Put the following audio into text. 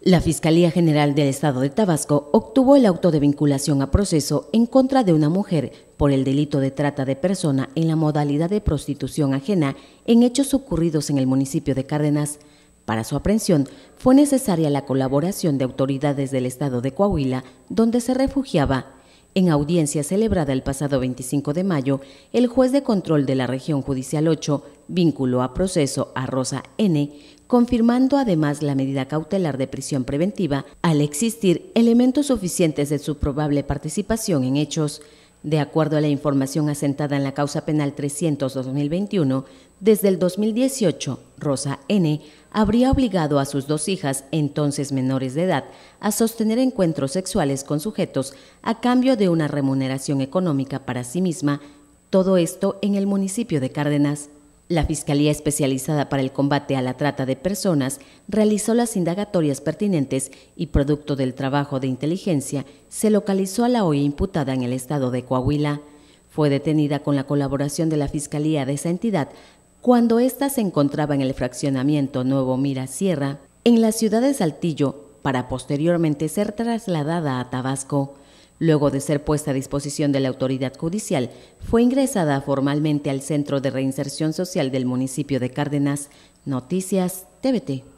La Fiscalía General del Estado de Tabasco obtuvo el auto de vinculación a proceso en contra de una mujer por el delito de trata de persona en la modalidad de prostitución ajena en hechos ocurridos en el municipio de Cárdenas. Para su aprehensión fue necesaria la colaboración de autoridades del Estado de Coahuila, donde se refugiaba. En audiencia celebrada el pasado 25 de mayo, el juez de control de la región judicial 8 vinculó a proceso a Rosa N confirmando además la medida cautelar de prisión preventiva al existir elementos suficientes de su probable participación en hechos. De acuerdo a la información asentada en la causa penal 300-2021, desde el 2018, Rosa N. habría obligado a sus dos hijas, entonces menores de edad, a sostener encuentros sexuales con sujetos a cambio de una remuneración económica para sí misma, todo esto en el municipio de Cárdenas. La Fiscalía Especializada para el Combate a la Trata de Personas realizó las indagatorias pertinentes y producto del trabajo de inteligencia se localizó a la hoy imputada en el estado de Coahuila. Fue detenida con la colaboración de la Fiscalía de esa entidad cuando ésta se encontraba en el fraccionamiento Nuevo Mira Sierra, en la ciudad de Saltillo, para posteriormente ser trasladada a Tabasco. Luego de ser puesta a disposición de la autoridad judicial, fue ingresada formalmente al Centro de Reinserción Social del municipio de Cárdenas. Noticias TVT.